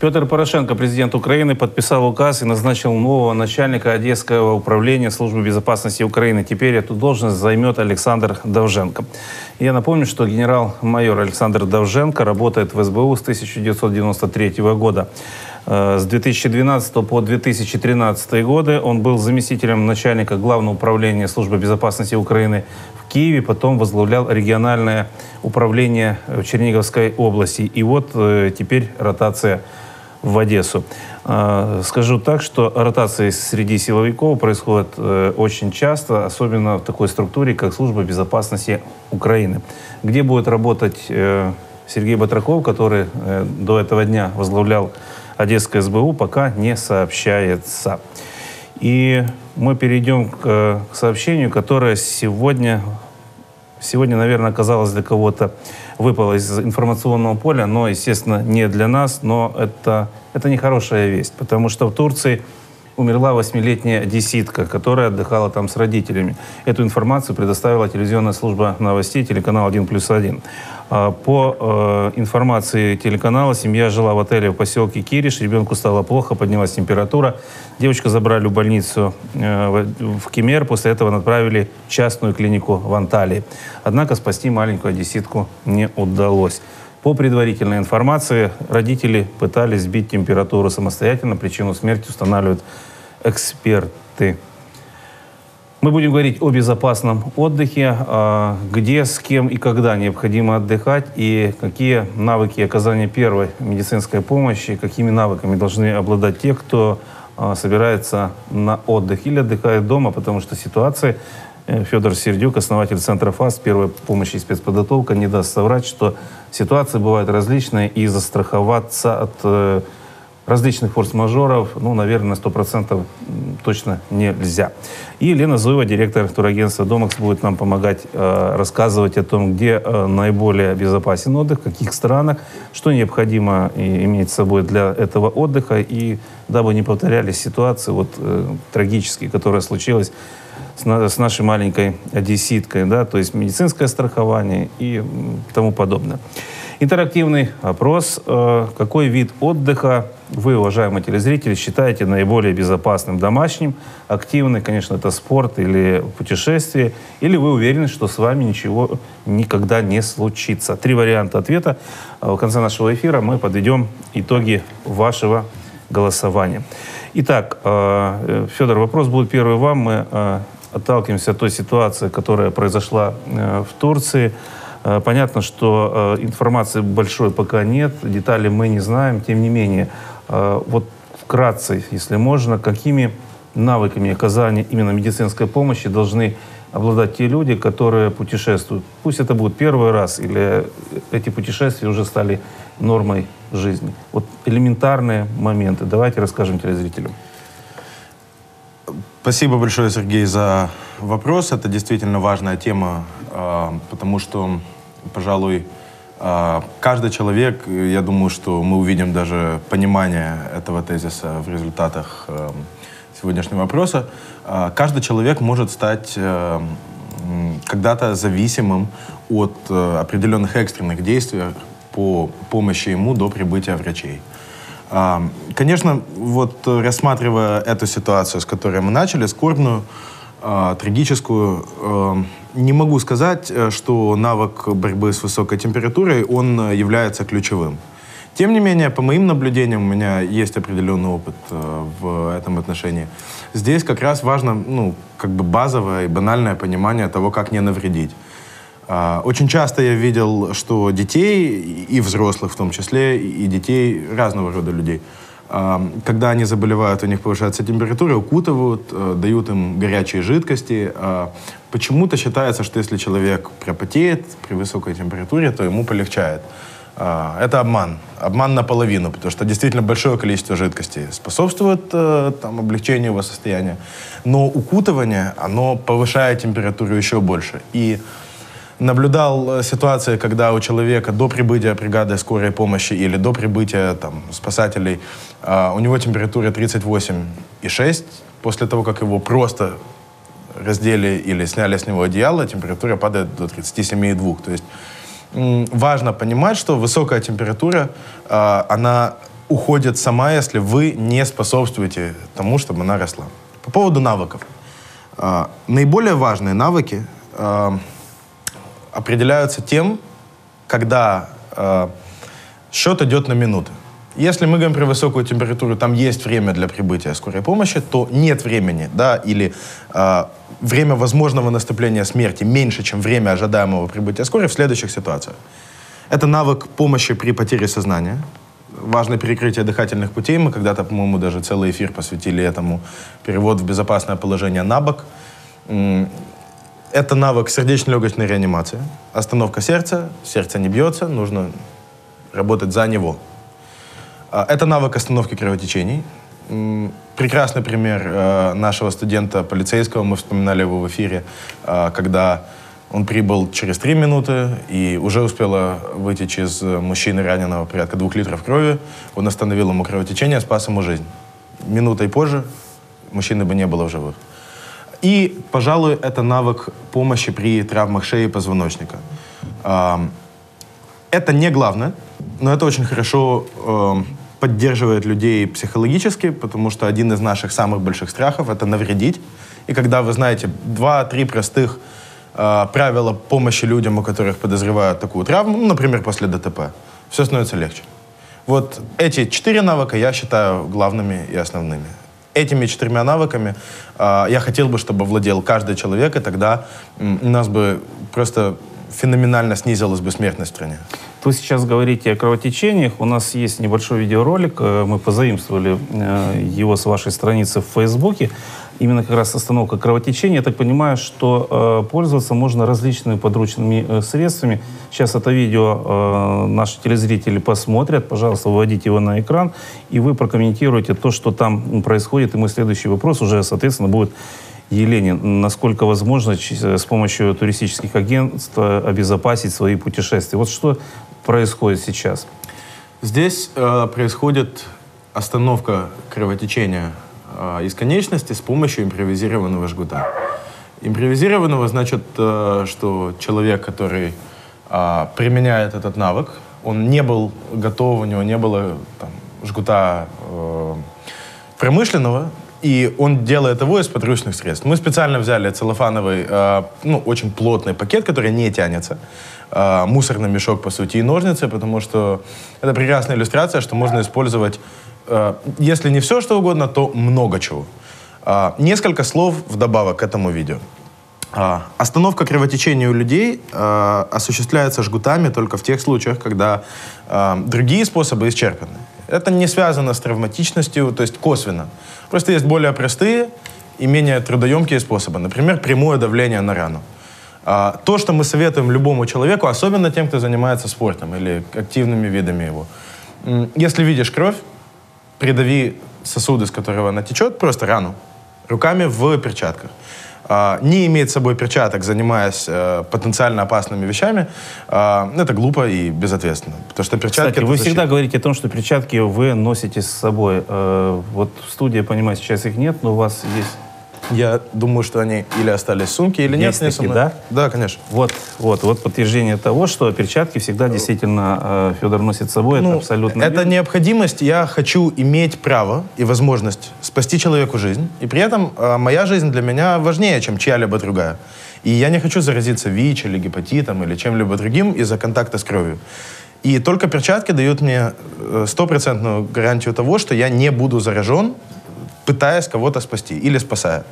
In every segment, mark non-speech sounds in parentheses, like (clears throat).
Петр Порошенко, президент Украины, подписал указ и назначил нового начальника Одесского управления службы безопасности Украины. Теперь эту должность займет Александр Довженко. Я напомню, что генерал-майор Александр Довженко работает в СБУ с 1993 года. Э, с 2012 по 2013 годы он был заместителем начальника Главного управления службы безопасности Украины в Киеве, потом возглавлял региональное управление в Черниговской области. И вот э, теперь ротация в Одессу. А, скажу так, что ротации среди силовиков происходят э, очень часто, особенно в такой структуре, как Служба безопасности Украины, где будет работать э, Сергей Батраков, который э, до этого дня возглавлял Одесское СБУ, пока не сообщается. И мы перейдем к сообщению, которое сегодня, сегодня наверное, оказалось для кого-то выпало из информационного поля, но, естественно, не для нас, но это, это нехорошая весть, потому что в Турции умерла восьмилетняя одесситка, которая отдыхала там с родителями. Эту информацию предоставила телевизионная служба новостей телеканал 1 плюс 1. А, по э, информации телеканала, семья жила в отеле в поселке Кириш, ребенку стало плохо, поднялась температура. Девочку забрали в больницу э, в Кемер, после этого направили в частную клинику в Анталии. Однако спасти маленькую одесситку не удалось. По предварительной информации, родители пытались сбить температуру самостоятельно, причину смерти устанавливают эксперты. Мы будем говорить о безопасном отдыхе, а, где, с кем и когда необходимо отдыхать, и какие навыки оказания первой медицинской помощи, какими навыками должны обладать те, кто а, собирается на отдых или отдыхает дома, потому что ситуация э, Федор Сердюк, основатель Центра ФАС первой помощи и спецподготовка, не даст соврать, что ситуации бывают различные, и застраховаться от э, различных форс-мажоров, ну, наверное, на 100% точно нельзя. И Лена Зуева, директор турагентства «Домакс», будет нам помогать э, рассказывать о том, где э, наиболее безопасен отдых, в каких странах, что необходимо иметь с собой для этого отдыха, и дабы не повторялись ситуации вот, э, трагические, которые случились с, на, с нашей маленькой одесситкой, да, то есть медицинское страхование и тому подобное. Интерактивный опрос. Э, какой вид отдыха вы, уважаемые телезрители, считаете наиболее безопасным? Домашним, активный, конечно, это спорт или путешествие? Или вы уверены, что с вами ничего никогда не случится? Три варианта ответа. В конце нашего эфира мы подведем итоги вашего голосования. Итак, э, Федор, вопрос будет первый вам. Мы э, отталкиваемся от той ситуации, которая произошла в Турции. Э, понятно, что э, информации большой пока нет, детали мы не знаем. Тем не менее, э, вот вкратце, если можно, какими навыками оказания именно медицинской помощи должны обладать те люди, которые путешествуют. Пусть это будет первый раз, или эти путешествия уже стали нормой жизни. Вот элементарные моменты. Давайте расскажем телезрителям. Спасибо большое, Сергей, за вопрос. Это действительно важная тема, потому что пожалуй, каждый человек, я думаю, что мы увидим даже понимание этого тезиса в результатах эм, сегодняшнего вопроса, а, каждый человек может стать эм, когда-то зависимым от э, определенных экстренных действий по помощи ему до прибытия врачей. А, конечно, вот рассматривая эту ситуацию, с которой мы начали, скорбную, трагическую, эм, не могу сказать, э, что навык борьбы с высокой температурой, он э, является ключевым. Тем не менее, по моим наблюдениям, у меня есть определенный опыт э, в этом отношении. Здесь как раз важно, ну, как бы базовое и банальное понимание того, как не навредить. Э, очень часто я видел, что детей, и взрослых в том числе, и детей разного рода людей, когда они заболевают, у них повышается температура, укутывают, э, дают им горячие жидкости. Почему-то считается, что если человек пропотеет при высокой температуре, то ему полегчает. А, это обман. Обман наполовину, потому что действительно большое количество жидкости способствует э, там, облегчению его состояния. Но укутывание, оно повышает температуру еще больше. И наблюдал э, ситуации, когда у человека до прибытия бригады скорой помощи или до прибытия там, спасателей а, у него температура 38,6. После того, как его просто раздели или сняли с него одеяло, температура падает до 37,2. То есть важно понимать, что высокая температура, а, она уходит сама, если вы не способствуете тому, чтобы она росла. По поводу навыков. А, наиболее важные навыки а, определяются тем, когда счет идет на минуты. Если мы говорим про высокую температуру, там есть время для прибытия скорой помощи, то нет времени, да, или э, время возможного наступления смерти меньше, чем время ожидаемого прибытия скорой в следующих ситуациях. Это навык помощи при потере сознания. Важное перекрытие дыхательных путей. Мы когда-то, по-моему, даже целый эфир посвятили этому. Перевод в безопасное положение на бок. Это навык сердечно-легочной реанимации. Остановка сердца, сердце не бьется, нужно работать за него. А, это навык остановки кровотечений. Прекрасный пример э, нашего студента полицейского, мы вспоминали его в эфире, э, когда он прибыл через три минуты и уже успела вытечь из мужчины раненого порядка двух литров крови. Он остановил ему кровотечение, спас ему жизнь. Минутой позже мужчины бы не было в живых. И, пожалуй, это навык помощи при травмах шеи и позвоночника. Это не главное, но это очень хорошо поддерживает людей психологически, потому что один из наших самых больших страхов — это навредить. И когда вы знаете два-три простых э, правила помощи людям, у которых подозревают такую травму, ну, например, после ДТП, все становится легче. Вот эти четыре навыка я считаю главными и основными. Этими четырьмя навыками э, я хотел бы, чтобы владел каждый человек, и тогда э, у нас бы просто феноменально снизилась бы смертность в стране. Вы сейчас говорите о кровотечениях. У нас есть небольшой видеоролик. Э, мы позаимствовали э, его с вашей страницы в Фейсбуке. Именно как раз остановка кровотечения. Я так понимаю, что э, пользоваться можно различными подручными средствами. Сейчас это видео наши телезрители посмотрят. Пожалуйста, выводите его на экран, и вы прокомментируете то, что там происходит. И мой следующий вопрос уже, соответственно, будет Елене, насколько возможно с помощью туристических агентств обезопасить свои путешествия? Вот что происходит сейчас? Здесь э, происходит остановка кровотечения э, из конечности с помощью импровизированного жгута. Импровизированного значит, э, что человек, который э, применяет этот навык, он не был готов, у него не было там, жгута э, промышленного, и он делает его из подручных средств. Мы специально взяли целлофановый, э, ну, очень плотный пакет, который не тянется. Э, мусорный мешок, по сути, и ножницы, потому что это прекрасная иллюстрация, что можно использовать, э, если не все, что угодно, то много чего. Э, несколько слов вдобавок к этому видео. А, остановка кровотечения у людей а, осуществляется жгутами только в тех случаях, когда а, другие способы исчерпаны. Это не связано с травматичностью, то есть косвенно. Просто есть более простые и менее трудоемкие способы. Например, прямое давление на рану. А, то, что мы советуем любому человеку, особенно тем, кто занимается спортом или активными видами его. Если видишь кровь, придави сосуды, с которого она течет, просто рану, руками в перчатках. А, не иметь с собой перчаток, занимаясь э, потенциально опасными вещами, а, это глупо и безответственно. Потому что перчатки... Кстати, вы защита. всегда говорите о том, что перчатки вы носите с собой. Э, вот в студии, понимаю, сейчас их нет, но у вас есть я думаю, что они или остались в сумке, или нет. Есть такие, да? Да, конечно. Вот, вот, вот подтверждение того, что перчатки всегда действительно э, Федор носит с собой. Ну, это абсолютно Это верно. необходимость. Я хочу иметь право и возможность спасти человеку жизнь. И при этом э, моя жизнь для меня важнее, чем чья-либо другая. И я не хочу заразиться ВИЧ или гепатитом или чем-либо другим из-за контакта с кровью. И только перчатки дают мне э, стопроцентную гарантию того, что я не буду заражен пытаясь кого-то спасти или спасая.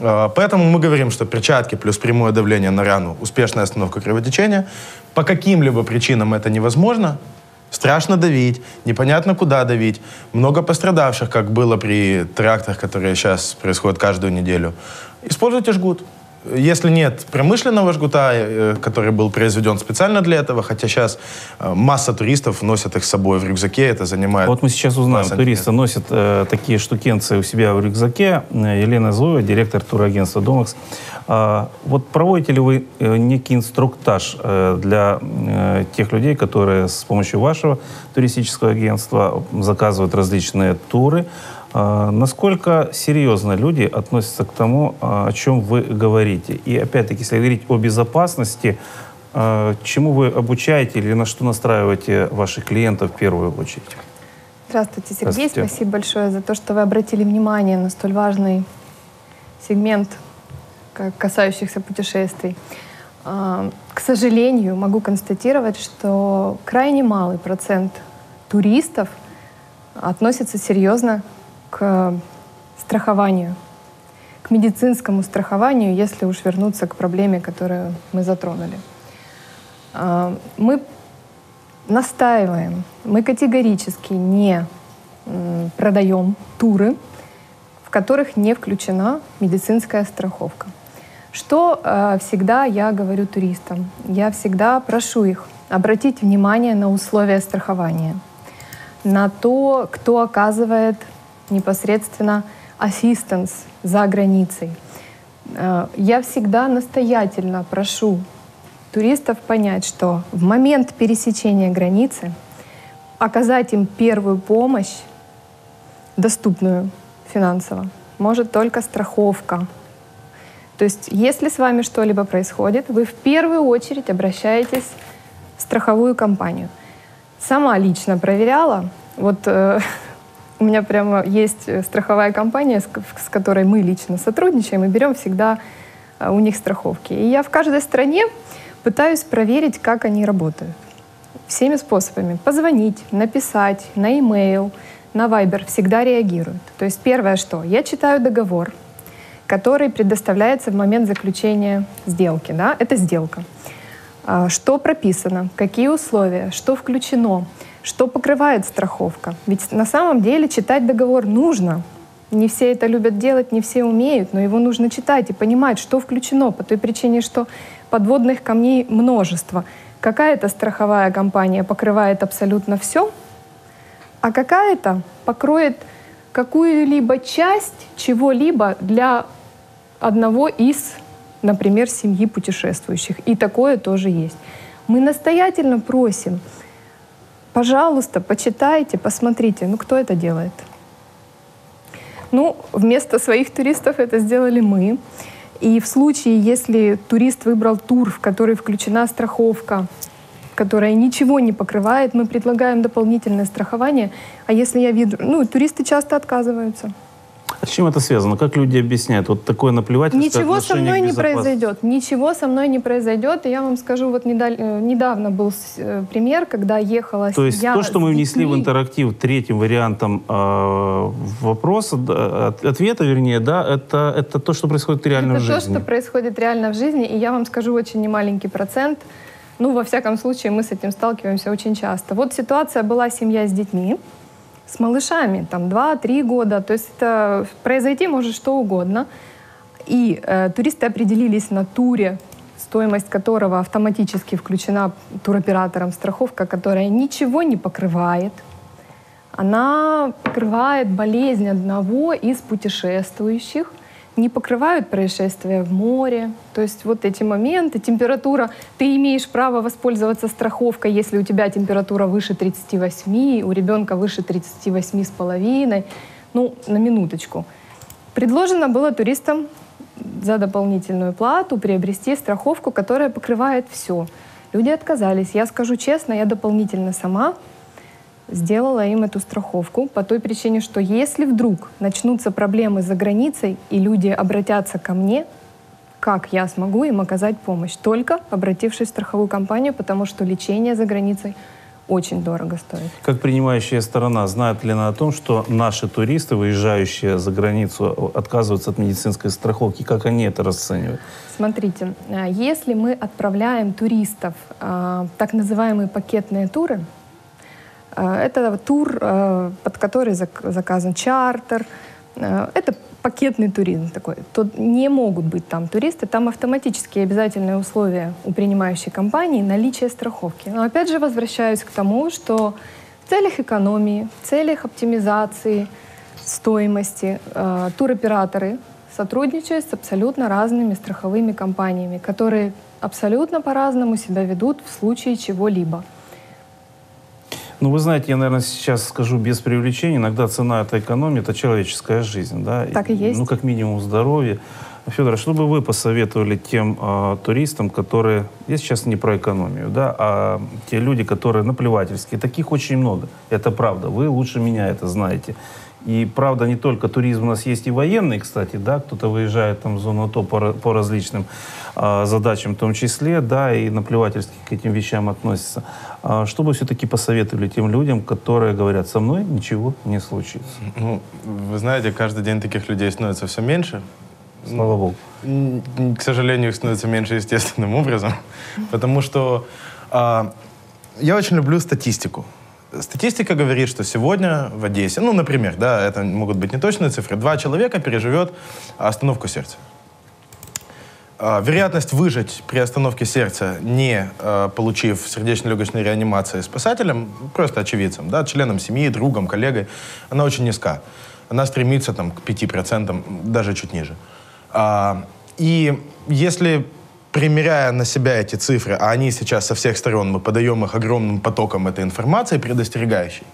А, поэтому мы говорим, что перчатки плюс прямое давление на рану, успешная остановка кровотечения. По каким-либо причинам это невозможно. Страшно давить, непонятно куда давить. Много пострадавших, как было при терактах, которые сейчас происходят каждую неделю. Используйте жгут. Если нет промышленного жгута, э, который был произведен специально для этого, хотя сейчас э, масса туристов носят их с собой в рюкзаке, это занимает... Вот мы сейчас узнаем, туристы носят э, такие штукенцы у себя в рюкзаке. Э, Елена Зоева, директор турагентства «Домакс». А, вот проводите ли вы некий инструктаж э, для э, тех людей, которые с помощью вашего туристического агентства заказывают различные туры, насколько серьезно люди относятся к тому, а, о чем вы говорите? И опять-таки, если говорить о безопасности, а, чему вы обучаете или на что настраиваете ваших клиентов в первую очередь? Здравствуйте, Сергей. Здравствуйте. Спасибо большое за то, что вы обратили внимание на столь важный сегмент, касающихся путешествий. К сожалению, могу констатировать, что крайне малый процент туристов относится серьезно к страхованию, к медицинскому страхованию, если уж вернуться к проблеме, которую мы затронули. А, мы настаиваем, мы категорически не продаем туры, в которых не включена медицинская страховка. Что э, всегда я говорю туристам? Я всегда прошу их обратить внимание на условия страхования, на то, кто оказывает непосредственно assistance за границей. Э, я всегда настоятельно прошу туристов понять, что в момент пересечения границы оказать им первую помощь, доступную финансово, может только страховка. То есть, если с вами что-либо происходит, вы в первую очередь обращаетесь в страховую компанию. Сама лично проверяла. Вот э, (laughs) у меня прямо есть э, страховая компания, с которой мы лично сотрудничаем и берем всегда э, у них страховки. И я в каждой стране пытаюсь проверить, как они работают. Всеми способами. Позвонить, написать, на e-mail, на Viber всегда реагируют. То есть первое что? Я читаю договор, который предоставляется в момент заключения сделки. Да? Это сделка. А, что прописано, какие условия, что включено, что покрывает страховка. Ведь на самом деле читать договор нужно. Не все это любят делать, не все умеют, но его нужно читать и понимать, что включено, по той причине, что подводных камней множество. Какая-то страховая компания покрывает абсолютно все, а какая-то покроет какую-либо часть чего-либо для одного из например, семьи путешествующих. И такое тоже есть. Мы настоятельно просим, пожалуйста, почитайте, посмотрите, ну кто это делает? Ну, вместо своих туристов это сделали мы. И в случае, если турист выбрал тур, в который включена страховка, которая ничего не покрывает, мы предлагаем дополнительное страхование. А если я вижу, ну, туристы часто отказываются. А с чем это связано? Как люди объясняют? Вот такое наплевательство Ничего со мной не произойдет. Ничего со мной не произойдет. И я вам скажу, вот э, недавно был э, пример, когда ехала То есть то, что мы внесли в интерактив третьим вариантом э, вопроса, ответа, вернее, да, это, это то, что происходит реально это в жизни. Это то, что происходит реально в жизни. И я вам скажу очень немаленький процент. Ну, во всяком случае, мы с этим сталкиваемся очень часто. Вот ситуация была семья с детьми с малышами, там 2-3 года, то есть это произойти может что угодно. И э, туристы определились на туре, стоимость которого автоматически включена туроператором страховка, которая ничего не покрывает. Она покрывает болезнь одного из путешествующих – не покрывают происшествия в море. То есть вот эти моменты, температура, ты имеешь право воспользоваться страховкой, если у тебя температура выше 38, у ребенка выше 38 с половиной. Ну, на минуточку. Предложено было туристам за дополнительную плату приобрести страховку, которая покрывает все. Люди отказались. Я скажу честно, я дополнительно сама сделала им эту страховку по той причине, что если вдруг начнутся проблемы за границей и люди обратятся ко мне, как я смогу им оказать помощь? Только обратившись в страховую компанию, потому что лечение за границей очень дорого стоит. Как принимающая сторона, знает ли она о том, что наши туристы, выезжающие за границу, отказываются от медицинской страховки? Как они это расценивают? Смотрите, а, если мы отправляем туристов а, так называемые пакетные туры, Э, это тур, э, под который заказан чартер, Э, это пакетный туризм такой. То не могут быть там туристы, там автоматически обязательные условия у принимающей компании наличие страховки. Но опять же возвращаюсь к тому, что в целях экономии, в целях оптимизации стоимости э, туроператоры сотрудничают с абсолютно разными страховыми компаниями, которые абсолютно по-разному себя ведут в случае чего-либо. Ну, вы знаете, я, наверное, сейчас скажу без преувеличения, иногда цена этой экономии – это человеческая жизнь, да? Так и есть. Ну, как минимум здоровье. Федор, а что бы вы посоветовали тем э, туристам, которые, я сейчас не про экономию, да, а те люди, которые наплевательские, таких очень много, это правда, вы лучше меня это знаете. И правда, не только туризм у нас есть и военный, кстати, да, кто-то выезжает там в зону АТО по, по различным э, задачам в том числе, да, и наплевательски к этим вещам относятся. А что бы все-таки посоветовали тем людям, которые говорят, со мной ничего не случится? Ну, вы знаете, каждый день таких людей становится все меньше. Слава Богу. К сожалению, их становится меньше естественным образом, (laughs) потому что а, я очень люблю статистику. Статистика говорит, что сегодня в Одессе, ну, например, да, это могут быть неточные цифры, два человека переживет остановку сердца. А, вероятность выжить при остановке сердца, не а, получив сердечно-легочной реанимации спасателем, просто очевидцем, да, членом семьи, другом, коллегой, она очень низка. Она стремится там, к 5%, даже чуть ниже. А, и если примеряя на себя эти цифры, а они сейчас со всех сторон, мы подаем их огромным потоком этой информации, предостерегающей,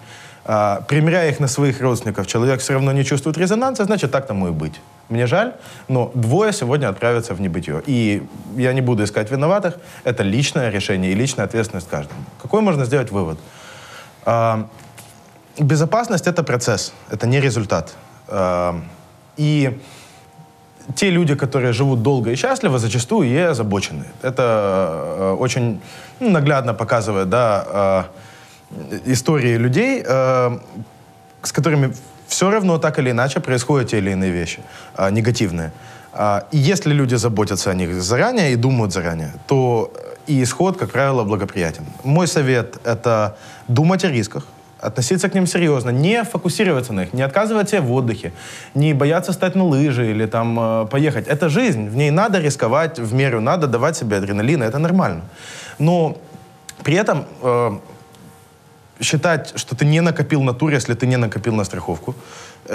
а, примеряя их на своих родственников, человек все равно не чувствует резонанса, значит, так тому и быть. Мне жаль, но двое сегодня отправятся в небытие. И я не буду искать виноватых, это личное решение и личная ответственность каждого. Какой можно сделать вывод? А, безопасность — это процесс, это не результат. А, и те люди, которые живут долго и счастливо, зачастую и озабочены. Это э, очень ну, наглядно показывает да, э, истории людей, э, с которыми все равно так или иначе происходят те или иные вещи негативные. Э, и если люди заботятся о них заранее и думают заранее, то и исход, как правило, благоприятен. Мой совет — это думать о рисках, относиться к ним серьезно, не фокусироваться на них, не отказывать себе в отдыхе, не бояться стать на лыжи или там э, поехать. Это жизнь, в ней надо рисковать в меру, надо давать себе адреналина, это нормально. Но при этом э, считать, что ты не накопил на тур, если ты не накопил на страховку,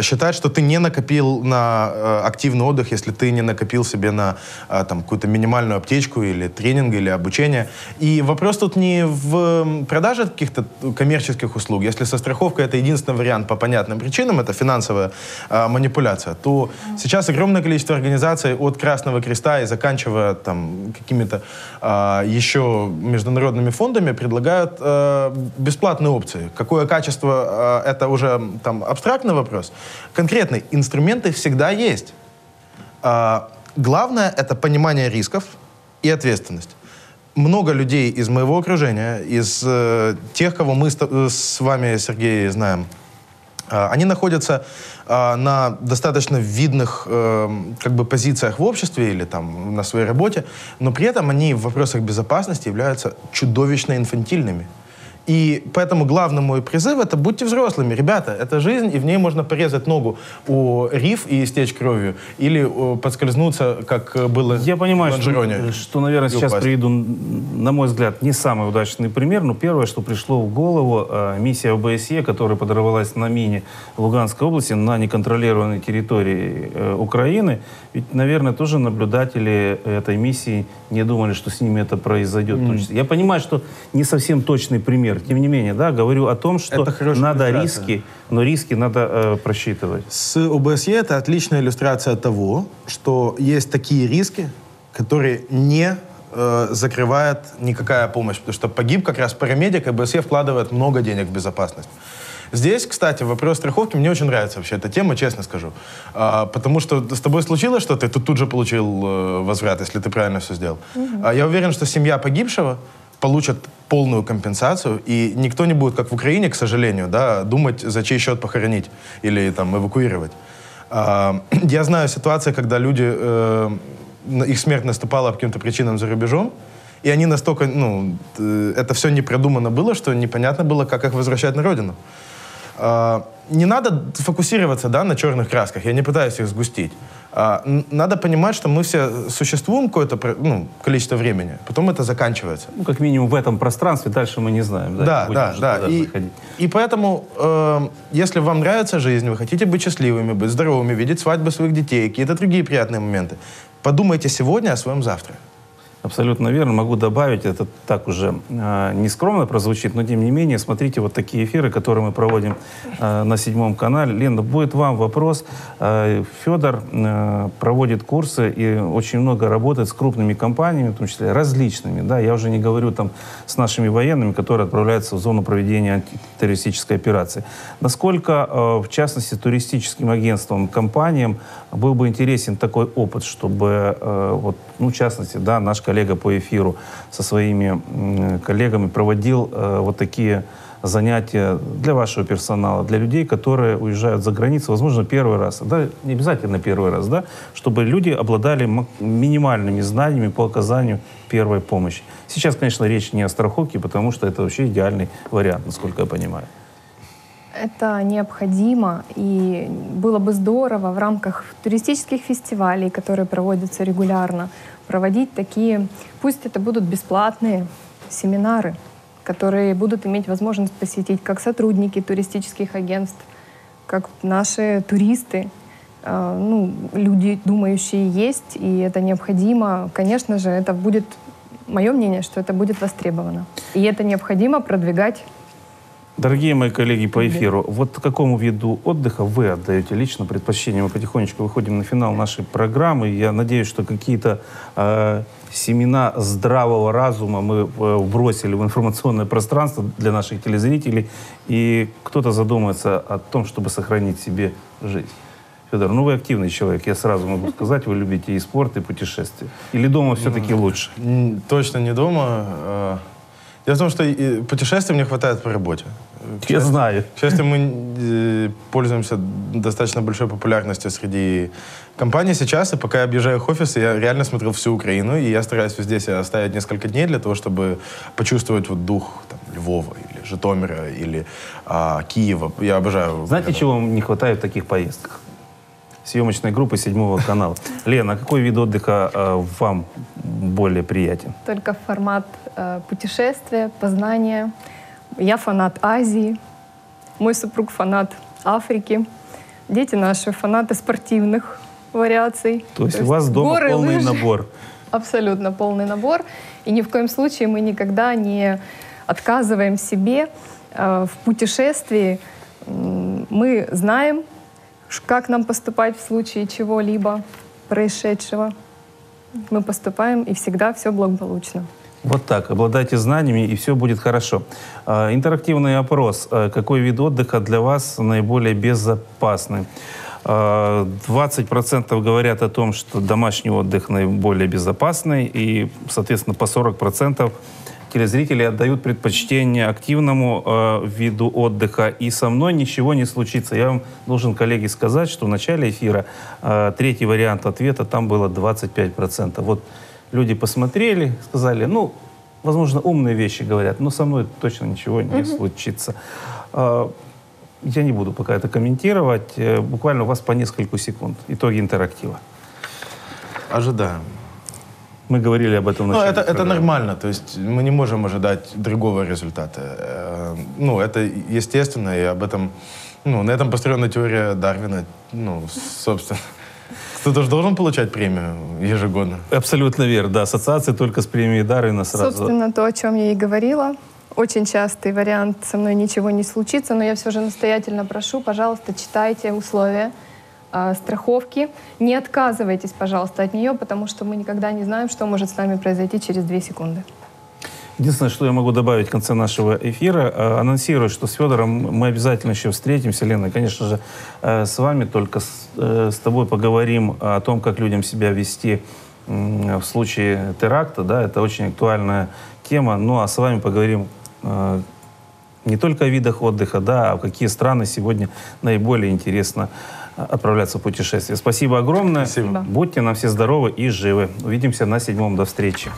считать, что ты не накопил на э, активный отдых, если ты не накопил себе на э, там, какую-то минимальную аптечку или тренинг, или обучение. И вопрос тут не в продаже каких-то коммерческих услуг. Если со страховкой это единственный вариант по понятным причинам, это финансовая э, манипуляция, то сейчас огромное количество организаций от Красного Креста и заканчивая там какими-то э, еще международными фондами предлагают э, бесплатные опции. Какое качество, э, это уже там абстрактный вопрос, конкретные инструменты всегда есть. А, главное — это понимание рисков и ответственность. Много людей из моего окружения, из э, тех, кого мы с, э, с вами, Сергей, знаем, э, они находятся э, на достаточно видных э, как бы позициях в обществе или там на своей работе, но при этом они в вопросах безопасности являются чудовищно инфантильными. И поэтому главный мой призыв это будьте взрослыми. Ребята, это жизнь, и в ней можно порезать ногу у риф и истечь кровью, или подскользнуться, как было Я понимаю, что, что, наверное, сейчас упасть. приведу, на мой взгляд, не самый удачный пример, но первое, что пришло в голову, э, миссия ОБСЕ, которая подорвалась на мине в Луганской области, на неконтролируемой территории э, Украины, ведь, наверное, тоже наблюдатели этой миссии не думали, что с ними это произойдет. Mm. Я понимаю, что не совсем точный пример, тем не менее, да, говорю о том, что надо риски, но риски надо э, просчитывать. С ОБСЕ это отличная иллюстрация того, что есть такие риски, которые не э, закрывает никакая помощь, потому что погиб как раз парамедик, и ОБСЕ вкладывает много денег в безопасность. Здесь, кстати, вопрос страховки мне очень нравится вообще эта тема, честно скажу. А, потому что с тобой случилось что-то, ты тут же получил э, возврат, если ты правильно все сделал. Угу. А, я уверен, что семья погибшего получат полную компенсацию, и никто не будет, как в Украине, к сожалению, да, думать, за чей счет похоронить или там эвакуировать. А, (clears throat) я знаю ситуации, когда люди, э, их смерть наступала по каким-то причинам за рубежом, и они настолько, ну, это все не продумано было, что непонятно было, как их возвращать на родину. Э, не надо фокусироваться да, на черных красках, я не пытаюсь их сгустить. А, надо понимать, что мы все существуем какое-то ну, количество времени, потом это заканчивается. Ну, как минимум в этом пространстве, дальше мы не знаем. Да, да, да. да. И, и поэтому, э, если вам нравится жизнь, вы хотите быть счастливыми, быть здоровыми, видеть свадьбы своих детей, какие-то другие приятные моменты, подумайте сегодня о своем завтра. Абсолютно верно. Могу добавить, это так уже э, нескромно прозвучит, но тем не менее, смотрите вот такие эфиры, которые мы проводим э, на седьмом канале. Лена, будет вам вопрос. Э, Федор э, проводит курсы и очень много работает с крупными компаниями, в том числе различными. Да? Я уже не говорю там с нашими военными, которые отправляются в зону проведения антитеррористической операции. Насколько, э, в частности, туристическим агентствам, компаниям был бы интересен такой опыт, чтобы, э, вот, ну, в частности, да, наш коллега по эфиру со своими коллегами проводил э, вот такие занятия для вашего персонала, для людей, которые уезжают за границу, возможно, первый раз, да, не обязательно первый раз, да, чтобы люди обладали минимальными знаниями по оказанию первой помощи. Сейчас, конечно, речь не о страховке, потому что это вообще идеальный вариант, насколько я понимаю. Это необходимо, и было бы здорово в рамках туристических фестивалей, которые проводятся регулярно, проводить такие, пусть это будут бесплатные семинары, которые будут иметь возможность посетить как сотрудники туристических агентств, как наши туристы, а, ну, люди, думающие есть, и это необходимо. Конечно же, это будет, мое мнение, что это будет востребовано. И это необходимо продвигать Дорогие мои коллеги по эфиру, вот какому виду отдыха вы отдаете лично предпочтение? Мы потихонечку выходим на финал нашей программы. Я надеюсь, что какие-то э, семена здравого разума мы э, бросили в информационное пространство для наших телезрителей, и кто-то задумается о том, чтобы сохранить себе жизнь. Федор, ну вы активный человек, я сразу могу сказать, вы любите и спорт, и путешествия. Или дома все-таки лучше? Точно не дома. А Дело в том, что путешествий мне хватает по работе. Я знаю. К счастью, мы э, пользуемся достаточно большой популярностью среди компаний сейчас, и пока я объезжаю их офисы, я реально смотрел всю Украину, и я стараюсь везде себя оставить несколько дней для того, чтобы почувствовать вот дух там, Львова или Житомира или а, Киева. Я обожаю. Знаете, чего вам не хватает в таких поездках? съемочной группы седьмого канала. Лена, а какой вид отдыха э, вам более приятен? Только формат э, путешествия, познания. Я фанат Азии, мой супруг фанат Африки, дети наши фанаты спортивных вариаций. То есть, То есть у вас дома горы, полный лыжи. набор? (laughs) Абсолютно полный набор. И ни в коем случае мы никогда не отказываем себе э, в путешествии. Мы знаем, как нам поступать в случае чего-либо происшедшего. Мы поступаем, и всегда все благополучно. Вот так. Обладайте знаниями, и все будет хорошо. А, интерактивный опрос. А, какой вид отдыха для вас наиболее безопасный? 20% а, говорят о том, что домашний отдых наиболее безопасный, и, соответственно, по 40% телезрители отдают предпочтение активному э, виду отдыха, и со мной ничего не случится. Я вам должен, коллеги, сказать, что в начале эфира э, третий вариант ответа, там было 25%. Вот люди посмотрели, сказали, ну, возможно, умные вещи говорят, но со мной точно ничего не mm-hmm. случится. Э, я не буду пока это комментировать. Э, буквально у вас по несколько секунд. Итоги интерактива. Ожидаем. Мы говорили об этом. Ну, это, это нормально, то есть мы не можем ожидать другого результата. Э, ну, это естественно, и об этом, ну, на этом построена теория Дарвина, ну, собственно. Кто-то же должен получать премию ежегодно. Абсолютно верно, да. Ассоциации только с премией Дарвина сразу. Собственно, то, о чем я и говорила. Очень частый вариант «со мной ничего не случится», но я все же настоятельно прошу, пожалуйста, читайте условия э, страховки. Не отказывайтесь, пожалуйста, от нее, потому что мы никогда не знаем, что может с нами произойти через две секунды. Единственное, что я могу добавить в конце нашего эфира, э, анонсирую, что с Федором мы обязательно еще встретимся, Лена, конечно же, э, с вами, только с, э, с тобой поговорим о том, как людям себя вести в случае теракта, да, это очень актуальная тема, ну а с вами поговорим не только о видах отдыха, да, а какие страны сегодня наиболее интересно отправляться в путешествие. Спасибо огромное. Спасибо. Будьте нам все здоровы и живы. Увидимся на седьмом. До встречи.